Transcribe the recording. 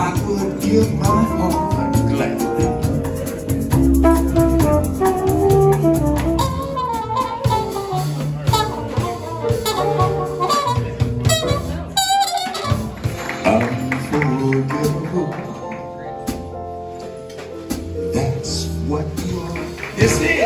I would give my heart gladly. That's what you are. Is it?